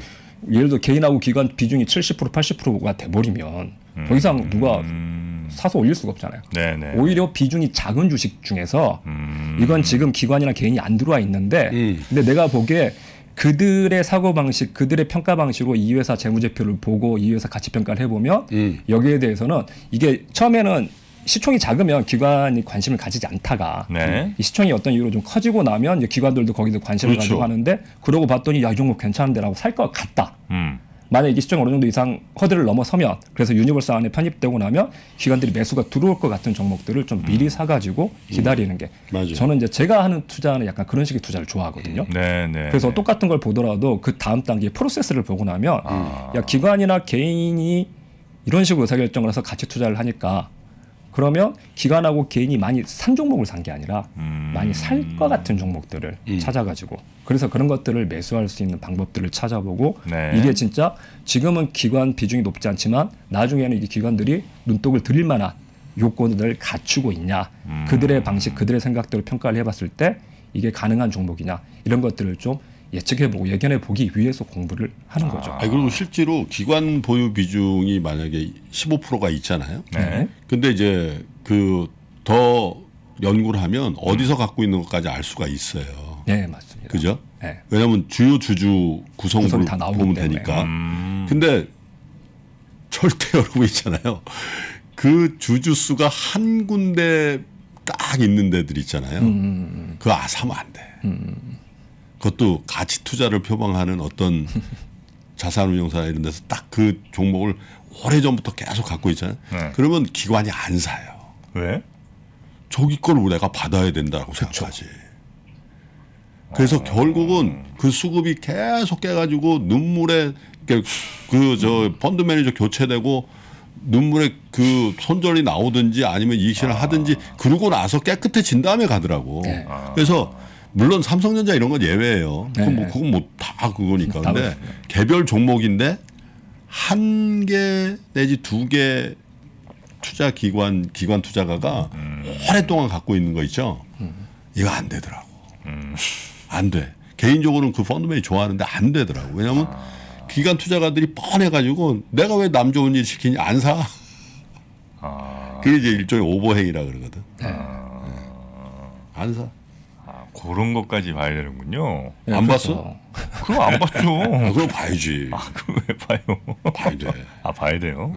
예를 들어 개인하고 기관 비중이 70% 80%가 돼버리면 더 이상 누가 음. 사서 올릴 수가 없잖아요. 네네. 오히려 비중이 작은 주식 중에서 음. 이건 지금 기관이나 개인이 안 들어와 있는데 음. 근데 내가 보기에 그들의 사고 방식, 그들의 평가 방식으로 이 회사 재무제표를 보고 이 회사 가치 평가를 해보면 음. 여기에 대해서는 이게 처음에는 시총이 작으면 기관이 관심을 가지지 않다가 네. 이 시총이 어떤 이유로 좀 커지고 나면 이제 기관들도 거기서 관심을 그렇죠. 가지고 하는데 그러고 봤더니 야 이 종목 괜찮은데라고 살 것 같다. 음. 만약 이게 시총 어느 정도 이상 허들을 넘어서면 그래서 universe 안에 편입되고 나면 기관들이 매수가 들어올 것 같은 종목들을 좀 미리 사가지고 기다리는 게 맞아요. 저는 이제 제가 하는 투자는 약간 그런 식의 투자를 좋아하거든요. 네 네. 그래서 똑같은 걸 보더라도 그 다음 단계 프로세스를 보고 나면 아. 야 기관이나 개인이 이런 식으로 의사결정을 해서 가치 투자를 하니까 그러면 기관하고 개인이 많이 산 종목을 산 게 아니라 음. 많이 살 것 같은 종목들을 찾아가지고 그래서 그런 것들을 매수할 수 있는 방법들을 찾아보고 네. 이게 진짜 지금은 기관 비중이 높지 않지만 나중에는 이 기관들이 눈독을 들일 만한 요건을 갖추고 있냐 음. 그들의 방식 그들의 생각대로 평가를 해봤을 때 이게 가능한 종목이냐 이런 것들을 좀 예측해보고 예견해 보기 위해서 공부를 하는 거죠. 아니 그리고 실제로 기관 보유 비중이 만약에 15%가 있잖아요. 네. 근데 이제 그 더 연구를 하면 어디서 갖고 있는 것까지 알 수가 있어요. 네 맞습니다. 그죠? 네. 왜냐하면 주요 주주 구성부를 다 보면 때문에. 되니까. 음. 근데 절대 여러분 있잖아요. 그 주주 수가 한 군데 딱 있는 데들 있잖아요. 음, 그거 아 사면 안 돼. 그것도 가치 투자를 표방하는 어떤 자산운용사 이런 데서 딱 그 종목을 오래 전부터 계속 갖고 있잖아요. 네. 그러면 기관이 안 사요. 왜? 저기 걸 내가 받아야 된다고 생각하지. 그래서 결국은 그 수급이 계속 깨가지고 눈물에 그저 펀드 매니저 교체되고 눈물에 그 손절이 나오든지 아니면 이익실을 하든지 그러고 나서 깨끗해진 다음에 가더라고. 네. 그래서 물론 삼성전자 이런 건 예외예요. 그건 뭐 네. 그건 뭐 다 그거니까. 다 근데 개별 종목인데 한 개 내지 두 개 투자 기관 기관 투자가가 오랫동안 갖고 있는 거 있죠. 이거 안 되더라고. 안 돼. 개인적으로는 그 펀드맨이 좋아하는데 안 되더라고. 왜냐하면 기관 투자가들이 뻔해가지고 내가 왜 남 좋은 일 시키니 안 사. 아, 그게 이제 일종의 오버행이라 그러거든. 네. 안 사. 아, 그런 것까지 봐야 되는군요. 네, 안 그래서 그럼 안 봤죠. 아, 그럼 봐야지. 그럼 왜 봐요? 봐야 돼. 아 봐야 돼요.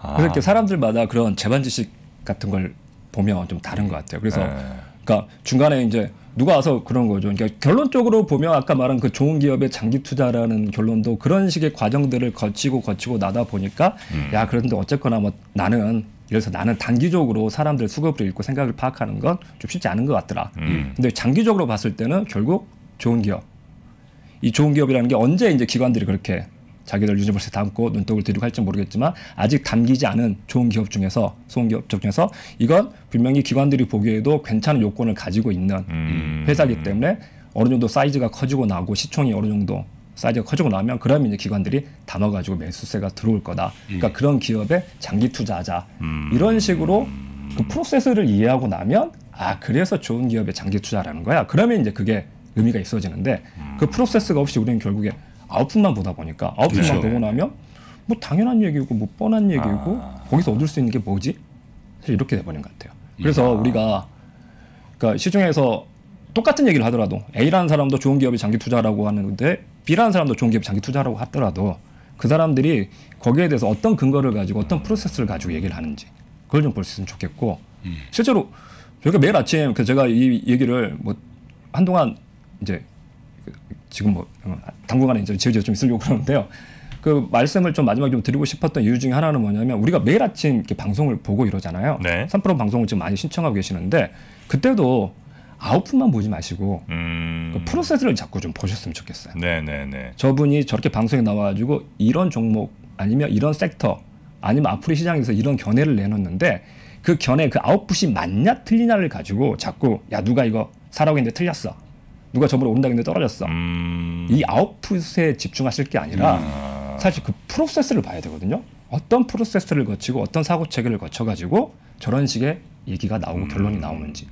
아, 그렇게 사람들마다 그런 재반 지식 같은 걸 보면 좀 다른 것 같아요. 그래서 네. 그러니까 중간에 이제 누가 와서 그런 거죠. 그러니까 결론적으로 보면 아까 말한 그 좋은 기업의 장기 투자라는 결론도 그런 식의 과정들을 거치고 거치고 나다 보니까 음. 야 그런데 어쨌거나 뭐 나는 그래서 나는 단기적으로 사람들 수급을 읽고 생각을 파악하는 건 좀 쉽지 않은 것 같더라. 음. 근데 장기적으로 봤을 때는 결국 좋은 기업 이 좋은 기업이라는 게 언제 이제 기관들이 그렇게 자기들 유니버스에 담고 눈독을 들이고 할지 모르겠지만 아직 담기지 않은 좋은 기업 중에서 좋은 기업 중에서 이건 분명히 기관들이 보기에도 괜찮은 요건을 가지고 있는 음. 회사이기 때문에 어느 정도 사이즈가 커지고 나고 시총이 어느 정도 사이즈가 커지고 나면 그러면 이제 기관들이 담아가지고 매수세가 들어올 거다. 그러니까 그런 기업에 장기 투자하자 이런 식으로 그 프로세스를 이해하고 나면 아 그래서 좋은 기업에 장기 투자라는 거야. 그러면 이제 그게 의미가 있어지는데 그 프로세스가 없이 우리는 결국에 아웃풋만 보다 보니까 아웃풋만 그렇죠. 보고 나면 뭐 당연한 얘기고 뭐 뻔한 얘기고 거기서 얻을 수 있는 게 뭐지? 사실 이렇게 돼버린 것 같아요. 그래서 우리가 그러니까 시중에서 똑같은 얘기를 하더라도 A라는 사람도 좋은 기업에 장기 투자라고 하는데 B라는 사람도 좋은 기업에 장기 투자라고 하더라도 그 사람들이 거기에 대해서 어떤 근거를 가지고 어떤 프로세스를 가지고 얘기를 하는지 그걸 좀 볼 수 있으면 좋겠고 실제로 저희가 매일 아침 그 제가 이 얘기를 뭐 한동안 이제 그 지금 뭐 당분간은 이제 지어져 좀 있으려고 그러는데요. 그 말씀을 좀 마지막에 좀 드리고 싶었던 이유 중에 하나는 뭐냐면 우리가 매일 아침 이렇게 방송을 보고 이러잖아요. 네. 3프로 방송을 지금 많이 신청하고 계시는데 그때도 아웃풋만 보지 마시고 음. 그 프로세스를 자꾸 좀 보셨으면 좋겠어요. 네네네. 저분이 저렇게 방송에 나와가지고 이런 종목 아니면 이런 섹터 아니면 앞으로 시장에서 이런 견해를 내놓는데 그 견해 그 아웃풋이 맞냐 틀리냐를 가지고 자꾸 야 누가 이거 사라고 했는데 틀렸어 누가 저번에 오른다고 했는데 떨어졌어 음. 이 아웃풋에 집중하실 게 아니라 사실 그 프로세스를 봐야 되거든요 어떤 프로세스를 거치고 어떤 사고 체계를 거쳐가지고 저런 식의 얘기가 나오고 결론이 나오는지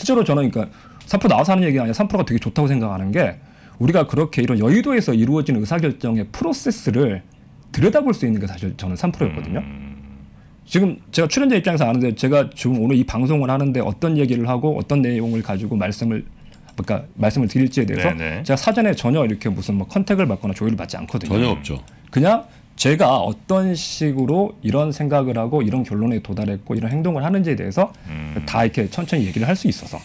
실제로 저는 그러니까 3% 나와서 하는 얘기가 아니라 3%가 되게 좋다고 생각하는 게 우리가 그렇게 이런 여의도에서 이루어지는 의사결정의 프로세스를 들여다볼 수 있는 게 사실 저는 3%였거든요. 지금 제가 출연자 입장에서 아는데 제가 지금 오늘 이 방송을 하는데 어떤 얘기를 하고 어떤 내용을 가지고 말씀을 그러니까 말씀을 드릴지에 대해서 네네. 제가 사전에 전혀 이렇게 무슨 뭐 컨택을 받거나 조율을 받지 않거든요. 전혀 없죠. 그냥 제가 어떤 식으로 이런 생각을 하고 이런 결론에 도달했고 이런 행동을 하는지에 대해서 다 이렇게 천천히 얘기를 할 수 있어서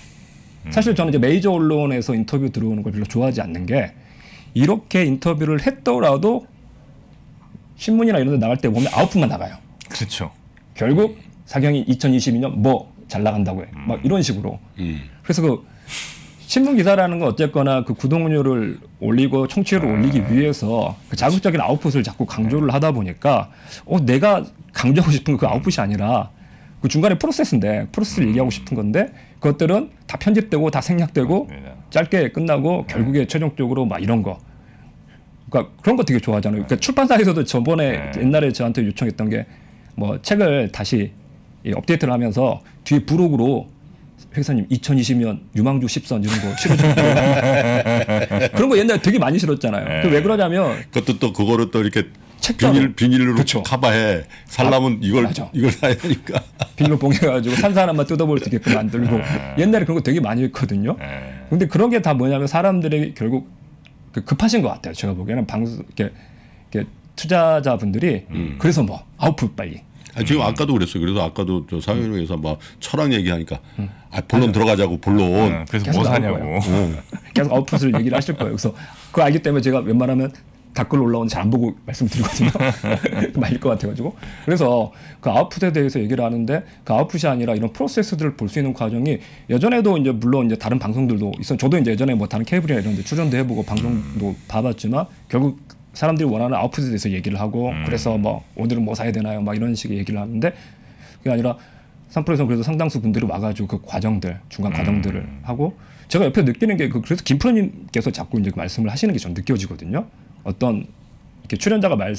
사실 저는 이제 메이저 언론에서 인터뷰 들어오는 걸 별로 좋아하지 않는 게 이렇게 인터뷰를 했더라도 신문이나 이런 데 나갈 때 보면 아웃풋만 나가요. 그렇죠. 결국 사경이 2022년 뭐 잘 나간다고 해. 막 이런 식으로. 음. 그래서 그 신문 기사라는 건 어쨌거나 그 구독률을 올리고 청취율을 올리기 위해서 그 자극적인 아웃풋을 자꾸 강조를 하다 보니까 어 내가 강조하고 싶은 그 아웃풋이 아니라 그 중간에 프로세스인데 프로세스를 얘기하고 싶은 건데 그것들은 다 편집되고 다 생략되고 맞습니다. 짧게 끝나고 결국에 최종적으로 막 이런 거 그러니까 그런 거 되게 좋아하잖아요. 그러니까 출판사에서도 저번에 네. 옛날에 저한테 요청했던 게 뭐 책을 다시 이 업데이트를 하면서 뒤에 부록으로 회사님 2020년 유망주 10선 이런 거 실어주는 그런 거 옛날에 되게 많이 실었잖아요. 네. 그왜 그러냐면 그것도 또 그거를 또 이렇게 책자로. 비닐 비닐로 그쵸. 커버해 살려면 이걸 맞아. 이걸 사야 되니까. 비닐로 봉해가지고 산사 하나만 뜯어볼 수 있게끔 만들고 네. 옛날에 그런 거 되게 많이 했거든요. 근데 그런 게 다 뭐냐면 사람들이 결국 그 급하신 것 같아요. 제가 보기에는 방송 이렇게, 이렇게 투자자분들이 음. 그래서 뭐 아웃풋 빨리 아, 지금 아까도 그랬어요. 그래서 아까도 저 사회에서 막 철학 얘기하니까 아, 본론 들어가자고 본론. 어, 그래서 계속 뭐 사냐고. 거예요. 계속 아웃풋을 얘기를 하실 거예요. 그래서 그거 알기 때문에 제가 웬만하면 댓글 올라오는 잘 안 보고 말씀드리거든요. 말릴 것 같아가지고. 그래서 그 아웃풋에 대해서 얘기를 하는데 그 아웃풋이 아니라 이런 프로세스들을 볼 수 있는 과정이 예전에도 이제 물론 이제 다른 방송들도 있어. 저도 이제 예전에 뭐 다른 케이블이나 이런 데 출연도 해보고 방송도 봐봤지만 결국 사람들이 원하는 아웃풋에 대해서 얘기를 하고 그래서 뭐 오늘은 뭐 사야 되나요? 막 이런 식의 얘기를 하는데 그게 아니라 삼프로에서 그래도 상당수 분들이 와가지고 그 과정들 중간 과정들을 하고 제가 옆에 느끼는 게 그 그래서 김프로님께서 자꾸 이제 그 말씀을 하시는 게 전 느껴지거든요. 어떤 이렇게 출연자가 말을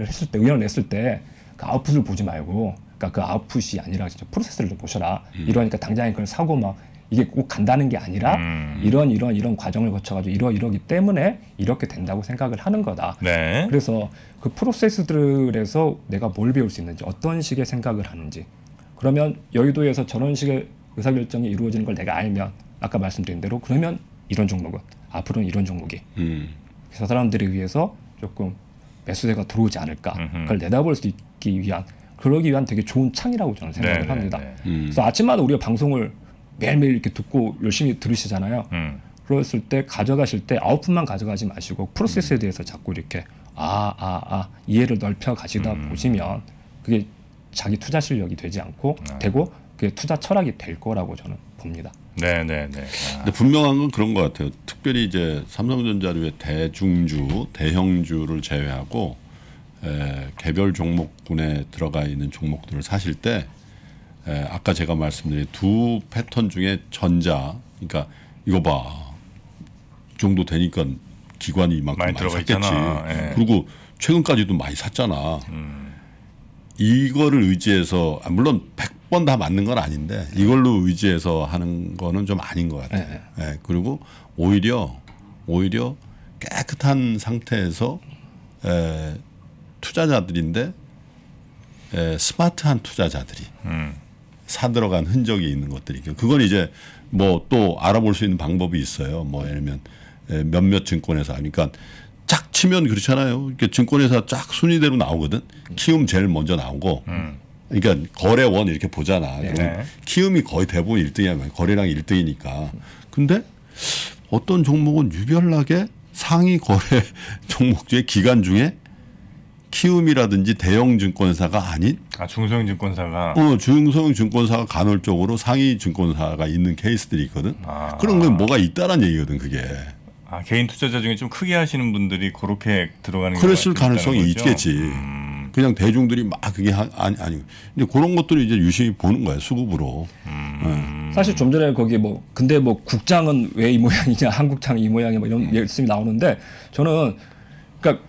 했을 때 의견을 냈을 때 그 아웃풋을 보지 말고 그러니까 그 아웃풋이 아니라 진짜 프로세스를 좀 보셔라. 이러니까 당장에 그걸 사고 막 이게 꼭 간다는 게 아니라 음. 이런 이런 이런 과정을 거쳐가지고 이러 이러기 때문에 이렇게 된다고 생각을 하는 거다. 네. 그래서 그 프로세스들에서 내가 뭘 배울 수 있는지 어떤 식의 생각을 하는지 그러면 여의도에서 저런 식의 의사결정이 이루어지는 걸 내가 알면 아까 말씀드린 대로 그러면 이런 종목은 앞으로는 이런 종목이 음. 그래서 사람들에 의해서 조금 매수세가 들어오지 않을까 음흠. 그걸 내다볼 수 있기 위한 그러기 위한 되게 좋은 창이라고 저는 생각을 네, 네, 합니다. 네. 음. 그래서 아침마다 우리가 방송을 매일매일 이렇게 듣고 열심히 들으시잖아요. 음. 그랬을 때 가져가실 때 아웃풋만 가져가지 마시고 프로세스에 대해서 자꾸 이렇게 아 아 아 이해를 넓혀 가시다 음. 보시면 그게 자기 투자 실력이 되지 않고 아. 되고 그게 투자 철학이 될 거라고 저는 봅니다. 네, 네, 네. 아, 근데 분명한 건 그런 것 같아요. 특별히 이제 삼성전자류의 대중주, 대형주를 제외하고 에, 개별 종목군에 들어가 있는 종목들을 사실 때 에, 아까 제가 말씀드린 두 패턴 중에 전자, 그러니까 이거 봐, 이 정도 되니까 기관이 이만큼 많이 많이, 샀겠지. 예. 그리고 최근까지도 많이 샀잖아. 이거를 의지해서 아, 물론 100번 다 맞는 건 아닌데 이걸로 의지해서 하는 거는 좀 아닌 것 같아요. 네. 예, 그리고 오히려 오히려 깨끗한 상태에서 에, 투자자들인데 에, 스마트한 투자자들이 음. 사 들어간 흔적이 있는 것들이 그건 이제 뭐 또 알아볼 수 있는 방법이 있어요. 뭐 예를 들면 에, 몇몇 증권회사 그러니까 쫙 치면 그렇잖아요. 이렇게 증권회사 쫙 순위대로 나오거든. 키움 제일 먼저 나오고. 그러니까 거래원 이렇게 보잖아. 네. 키움이 거의 대부분 1등이야. 거래량 1등이니까. 근데 어떤 종목은 유별나게 상위 거래 종목 중에 기간 중에 키움이라든지 대형 증권사가 아닌 아 중소형 증권사가 어, 중소형 증권사가 간헐적으로 상위 증권사가 있는 케이스들이 있거든. 아. 그런 건 뭐가 있다란 얘기거든, 그게. 아, 개인 투자자 중에 좀 크게 하시는 분들이 그렇게 들어가는 그랬을 가능성이 거죠? 있겠지. 음. 그냥 대중들이 막 그게 하, 아니 아니. 근데 그런 것들을 이제 유심히 보는 거야 수급으로. 음. 사실 좀 전에 거기 뭐 근데 뭐 국장은 왜 이 모양이냐 한국장 이 모양이 뭐 이런 말씀이 나오는데 저는 그러니까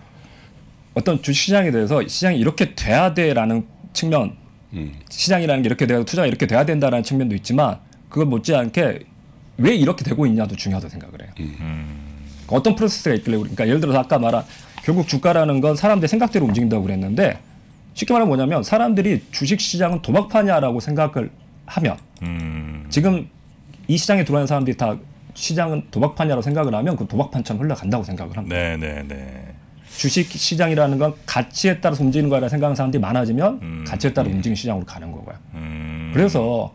어떤 주식시장에 대해서 시장이 이렇게 돼야 돼라는 측면 음. 시장이라는 게 이렇게 돼야 투자가 이렇게 돼야 된다라는 측면도 있지만 그걸 못지않게 왜 이렇게 되고 있냐도 중요하다고 생각을 해요. 음. 어떤 프로세스가 있길래 그러니까 예를 들어서 아까 말한 결국 주가라는 건 사람들의 생각대로 움직인다고 그랬는데 쉽게 말하면 뭐냐면 사람들이 주식 시장은 도박판이야라고 생각을 하면 음. 지금 이 시장에 들어가는 사람들이 다 시장은 도박판이라고 생각을 하면 그 도박판처럼 흘러간다고 생각을 합니다. 네, 네, 네. 주식 시장이라는 건 가치에 따라서 움직이는 거라 생각하는 사람들이 많아지면 음. 가치에 따라 움직이는 시장으로 가는 거고요. 음. 그래서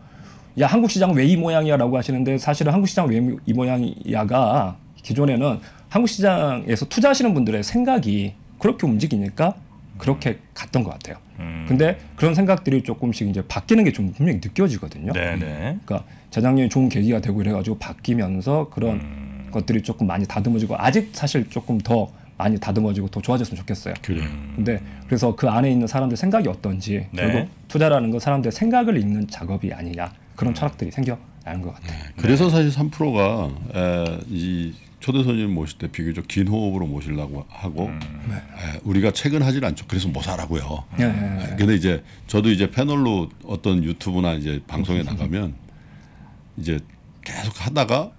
야 한국 시장은 왜이 모양이야라고 하시는데 사실은 한국 시장은 왜이 모양이야가 기존에는 한국 시장에서 투자하시는 분들의 생각이 그렇게 움직이니까 그렇게 갔던 것 같아요. 음. 근데 그런 생각들이 조금씩 이제 바뀌는 게 좀 분명히 느껴지거든요. 네, 네. 그러니까 재작년에 좋은 계기가 되고 이래가지고 바뀌면서 그런 음. 것들이 조금 많이 다듬어지고 아직 사실 조금 더 많이 다듬어지고 더 좋아졌으면 좋겠어요. 그래요. 근데 그래서 그 안에 있는 사람들 생각이 어떤지 네. 결국 투자라는 건 사람들의 생각을 읽는 작업이 아니냐 그런 철학들이 생겨나는 것 같아요. 그래서 사실 3%가 에, 이 초대 손님 모실 때 비교적 긴 호흡으로 모시려고 하고 에, 우리가 최근 하질 않죠. 그래서 못 하라고요. 네. 네. 에, 근데 이제 저도 이제 패널로 어떤 유튜브나 이제 방송에 나가면 이제 계속 하다가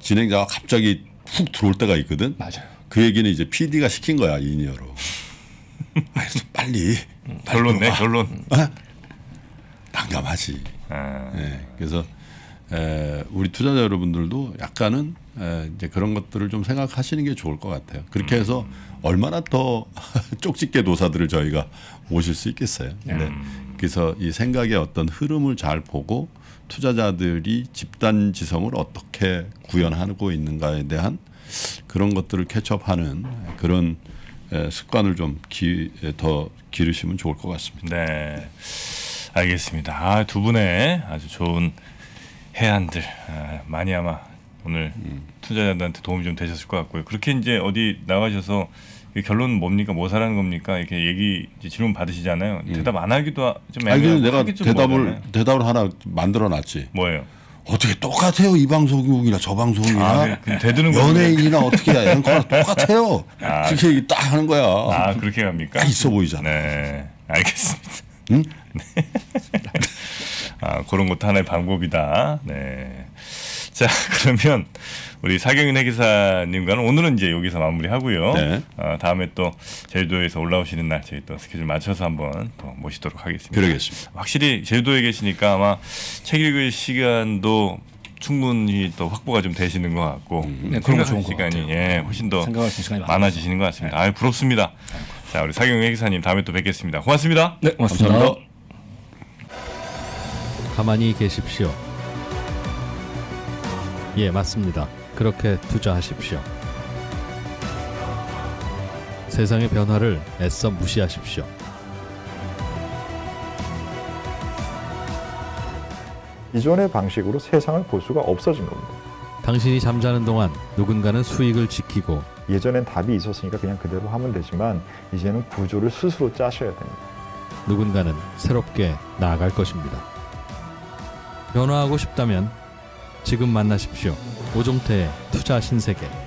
진행자가 갑자기 훅 들어올 때가 있거든. 맞아요. 그 얘기는 이제 PD가 시킨 거야 in-ear로. 아, 좀 빨리. 빨리 결론 내. 결론. 난감하지. 아. 예, 그래서 에, 우리 투자자 여러분들도 약간은 에, 이제 그런 것들을 좀 생각하시는 게 좋을 것 같아요. 그렇게 해서 얼마나 더 쪽집게 도사들을 저희가 모실 수 있겠어요. 근데 그래서 이 생각의 어떤 흐름을 잘 보고 투자자들이 집단 지성을 어떻게 구현하고 있는가에 대한 그런 것들을 캐치업하는 그런 에, 습관을 좀 더 기르시면 좋을 것 같습니다. 네. 알겠습니다. 아, 두 분의 아주 좋은 해안들 아, 많이 아마 오늘 투자자들한테 도움이 좀 되셨을 것 같고요. 그렇게 이제 어디 나가셔서 이 결론은 뭡니까? 뭐 사라는 겁니까? 이렇게 얘기 질문 받으시잖아요. 대답 안 하기도 하- 좀 음. 아니 애매하고 근데 내가 대답을 뭐하잖아요. 대답을 하나 만들어 놨지. 뭐예요? 어떻게 똑같아요 이 방송이나 저 방송이나 아, 네. 거군요. 연예인이나 어떻게 앵커나 똑같아요. 아. 그렇게 얘기 딱 하는 거야. 아 그렇게 갑니까? 딱 있어 보이잖아. 네, 알겠습니다. 응? 네. 아 그런 것도 하나의 방법이다. 네. 자 그러면 우리 사경인 회계사님과는 오늘은 이제 여기서 마무리하고요. 네. 어, 다음에 또 제주도에서 올라오시는 날 저희 또 스케줄 맞춰서 한번 또 모시도록 하겠습니다. 그러겠습니다. 확실히 제주도에 계시니까 아마 책 읽을 시간도 충분히 또 확보가 좀 되시는 것 같고 네, 그런 좋은 것 시간이. 예 훨씬 더 많아지시는 것 같습니다. 아 부럽습니다. 자 우리 사경 회계사님 다음에 또 뵙겠습니다. 고맙습니다. 네, 고맙습니다. 감사합니다. 가만히 계십시오. 예, 맞습니다. 그렇게 투자하십시오. 세상의 변화를 애써 무시하십시오. 이전의 방식으로 세상을 볼 수가 없어진 겁니다. 당신이 잠자는 동안 누군가는 수익을 지키고 예전엔 답이 있었으니까 그냥 그대로 하면 되지만 이제는 구조를 스스로 짜셔야 됩니다. 누군가는 새롭게 나아갈 것입니다. 변화하고 싶다면 지금 만나십시오. 오종태의 투자 신세계.